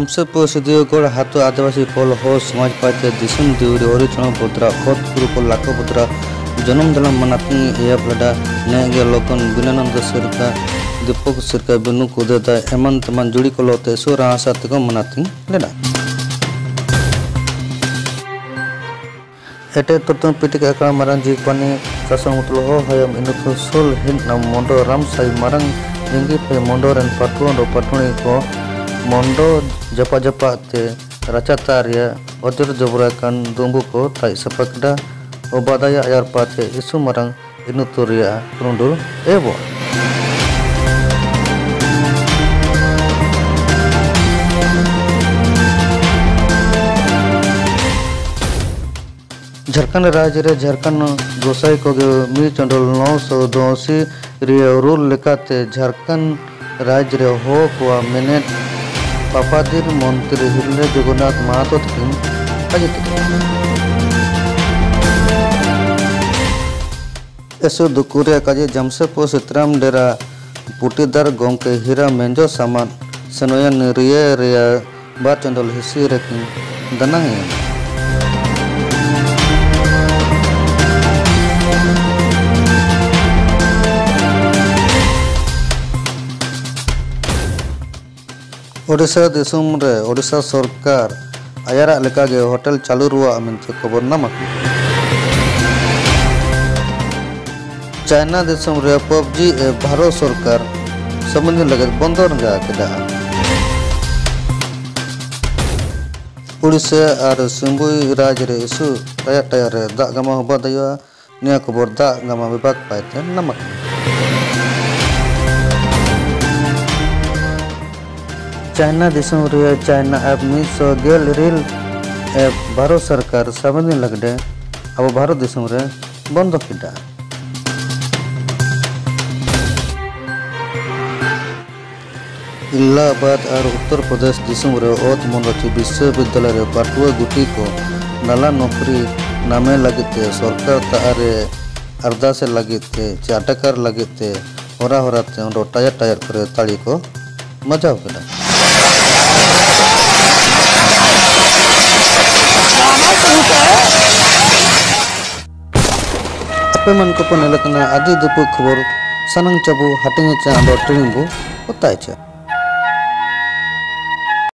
ಜಮ್ಶೆಡ್ಪುರ ಸಿದ್ದೇಗೌಡ ಹತ್ತು ಆದಿವಾಸಿ pole house ಸಮಾಜ ಪಾತ್ರ ದಿಸಂ ದೇವಡಿ ಹೊರಿ ಚಣಪುತ್ರ ಹೊತ್ ಕುರುಪು ಲಕ್ಕಪುತ್ರ ಜನ್ಮದಳ ಮನತಿ ಏಪಡ ನೇಗೆ ಲೋಕನ್ ಗುಣನಂದ ಸಿರ್ಕ ದೀಪಕ್ ಸಿರ್ಕ ಬಿನ್ನು ಕುದೇತ ಹೇಮಂತ್ ಮನ್ ಜುಡಿಕೊಲ್ಲೋ ತೆಸೂರ ಆಸಕ್ತಿಗೂ ಮನತಿ ಲೇಡ ಎಟೆ ತುರ್ತನ ಪಿಟಿಕ ಅಕಳ ಮರಂಗ್ ಜಿ ಬನ್ನಿ ಕಸಂ ಉತ್ಲೋ ಹಯಂ ಇನ್ನು ಸುಲ್ ಹಿನ್ ನಮ್ಮ ಮೊಂಡೋ ರಾಮ್ ಸಾಯಿ ಮರಂಗ್ ನಿಂಗಿ ಪೈ ಮೊಂಡೋರನ್ ಪಟ್ಕೊಂಡು ಪಟ್ಟುಣಿಕೋ राम साई मरंग इंगी पे मोंडो रन पटुन रो पटुनी को mondo japa-japa te raca tarya otir jobrakan dumbu ko tai sapakda obadaya ayar pate isu marang inuturia perundur ebo Jharkhand राज्य रे झारखंड गोसाई को मी चंडोल नौ सौ दोसी रिया रूल लेकाते झारखंड राज्य रे हो को मिनट পাপাদির মন্ত্রী হিরলে জগন্নাথ মাহাতো থিন কাজিতে এসো দুকুরে কাজে জামশেদপুর সিতরাম ডেরা পুটিদার গমকে হীরা মেঞ্জো সামান সেনয়ান রিয়া রিয়া বার চন্ডল হিসি রেখিন ओडिशा दिसम रे ओडिशा सरकार आयारा लेकागे होटल चालू रुआ मेंते खबर नाम चाइना रे पबजी ए भारत सरकार संबंधी लगत बंद ओडिशा और सिंबुई राज रे इसु टाया टाया रे दा गमा खबर दा गमा विभाग पाइते नमक चाइना दिसम रे चाइना ऐप में सौ गेल रेल ऐप भारत सरकार सबन लगडे अब भारत दिसम रे बंद किडा इलाहाबाद और उत्तर प्रदेश दिसम रे ओत मनोची विश्वविद्यालय रे पाटुआ गुटी को नाला नौकरी नामे लगते सरकार तारे अरदास लगते चाटकार लगते होरा होराते टायर टायर करे ताली को मज़ा हो Pun elakna adi dupu khobor sanang chabu hatinga cha ando training bu hotai cha